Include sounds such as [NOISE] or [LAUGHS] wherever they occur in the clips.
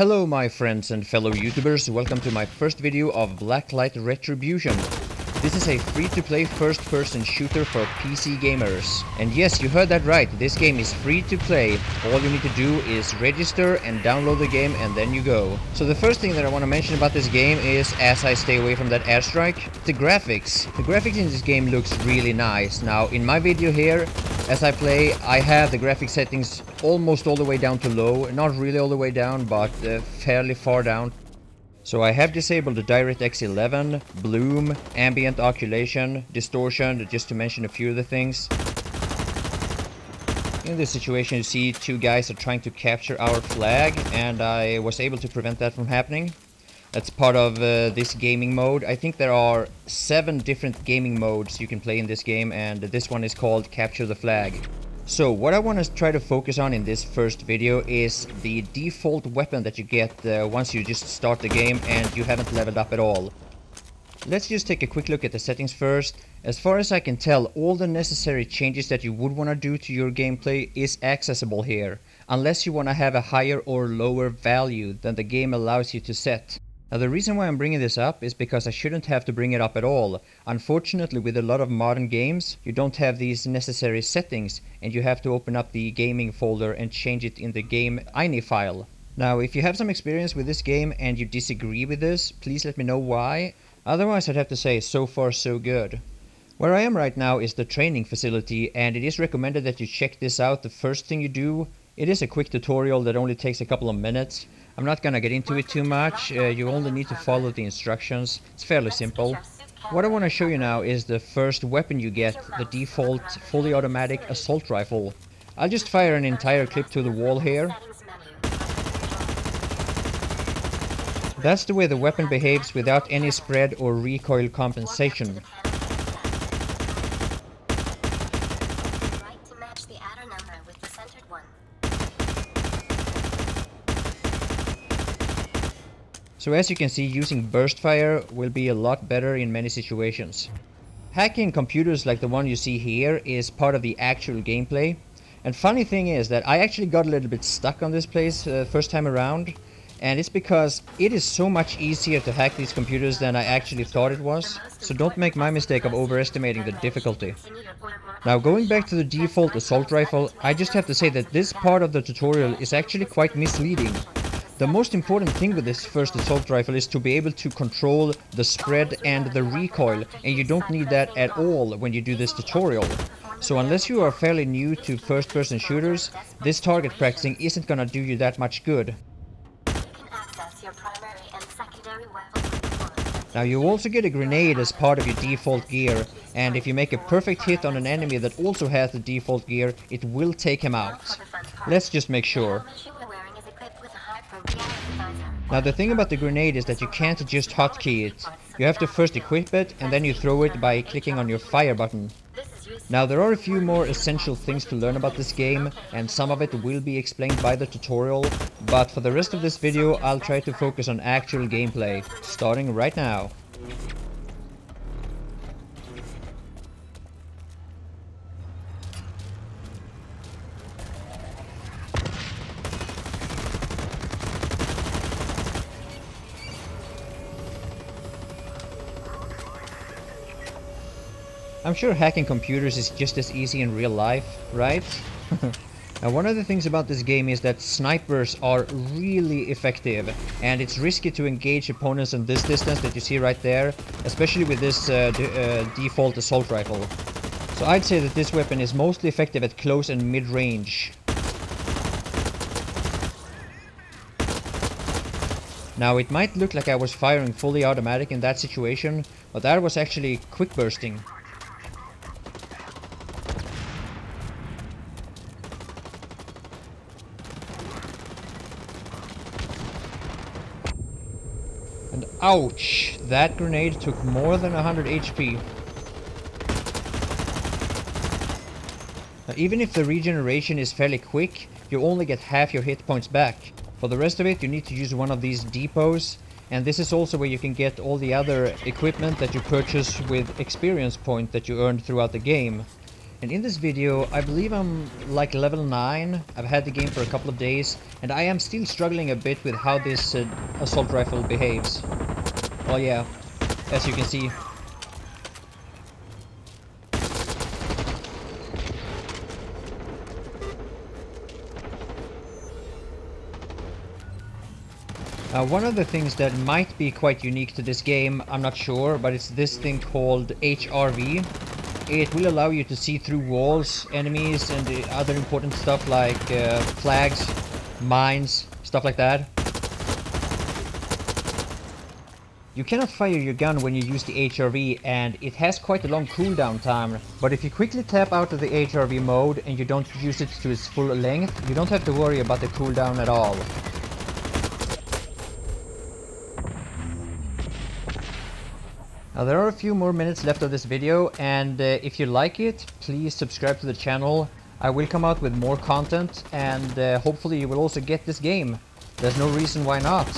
Hello my friends and fellow YouTubers, welcome to my first video of Blacklight Retribution. This is a free-to-play first-person shooter for PC gamers. And yes, you heard that right, this game is free to play. All you need to do is register and download the game and then you go. So the first thing that I want to mention about this game is, as I stay away from that airstrike, the graphics. The graphics in this game looks really nice. Now, in my video here, as I play, I have the graphic settings almost all the way down to low. Not really all the way down, but uh, fairly far down. So I have disabled the DirectX 11, Bloom, Ambient Occlusion, Distortion, just to mention a few of the things. In this situation you see two guys are trying to capture our flag and I was able to prevent that from happening. That's part of uh, this gaming mode. I think there are seven different gaming modes you can play in this game and this one is called Capture the Flag. So what I want to try to focus on in this first video is the default weapon that you get uh, once you just start the game and you haven't leveled up at all. Let's just take a quick look at the settings first. As far as I can tell, all the necessary changes that you would want to do to your gameplay is accessible here, unless you want to have a higher or lower value than the game allows you to set. Now the reason why I'm bringing this up is because I shouldn't have to bring it up at all. Unfortunately with a lot of modern games you don't have these necessary settings and you have to open up the gaming folder and change it in the game ini file. Now if you have some experience with this game and you disagree with this, please let me know why. Otherwise I'd have to say so far so good. Where I am right now is the training facility and it is recommended that you check this out the first thing you do. It is a quick tutorial that only takes a couple of minutes I'm not gonna get into it too much, uh, you only need to follow the instructions, it's fairly simple. What I want to show you now is the first weapon you get, the default fully automatic assault rifle. I'll just fire an entire clip to the wall here. That's the way the weapon behaves without any spread or recoil compensation. So as you can see, using burst fire will be a lot better in many situations. Hacking computers like the one you see here is part of the actual gameplay. And funny thing is that I actually got a little bit stuck on this place uh, first time around. And it's because it is so much easier to hack these computers than I actually thought it was. So don't make my mistake of overestimating the difficulty. Now going back to the default assault rifle, I just have to say that this part of the tutorial is actually quite misleading. The most important thing with this first assault rifle is to be able to control the spread and the recoil and you don't need that at all when you do this tutorial. So unless you are fairly new to first person shooters, this target practicing isn't gonna do you that much good. Now you also get a grenade as part of your default gear and if you make a perfect hit on an enemy that also has the default gear, it will take him out. Let's just make sure. Now the thing about the grenade is that you can't just hotkey it. You have to first equip it and then you throw it by clicking on your fire button. Now there are a few more essential things to learn about this game and some of it will be explained by the tutorial, but for the rest of this video I'll try to focus on actual gameplay, starting right now. I'm sure hacking computers is just as easy in real life, right? [LAUGHS] now one of the things about this game is that snipers are really effective and it's risky to engage opponents in this distance that you see right there, especially with this uh, uh, default assault rifle. So I'd say that this weapon is mostly effective at close and mid-range. Now it might look like I was firing fully automatic in that situation, but that was actually quick bursting. And ouch! That grenade took more than 100 HP. Now, even if the regeneration is fairly quick, you only get half your hit points back. For the rest of it, you need to use one of these depots, and this is also where you can get all the other equipment that you purchase with experience point that you earned throughout the game. And in this video, I believe I'm like level 9. I've had the game for a couple of days, and I am still struggling a bit with how this uh, assault rifle behaves. Oh yeah, as you can see. Uh, one of the things that might be quite unique to this game, I'm not sure, but it's this thing called HRV. It will allow you to see through walls, enemies, and the other important stuff like uh, flags, mines, stuff like that. You cannot fire your gun when you use the HRV and it has quite a long cooldown time, but if you quickly tap out of the HRV mode and you don't use it to its full length, you don't have to worry about the cooldown at all. Now there are a few more minutes left of this video and uh, if you like it, please subscribe to the channel. I will come out with more content and uh, hopefully you will also get this game. There's no reason why not.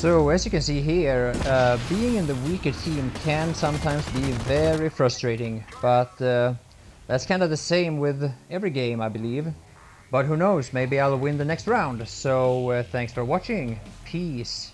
So as you can see here, uh, being in the weaker team can sometimes be very frustrating, but uh, that's kind of the same with every game I believe. But who knows, maybe I'll win the next round. So uh, thanks for watching, peace.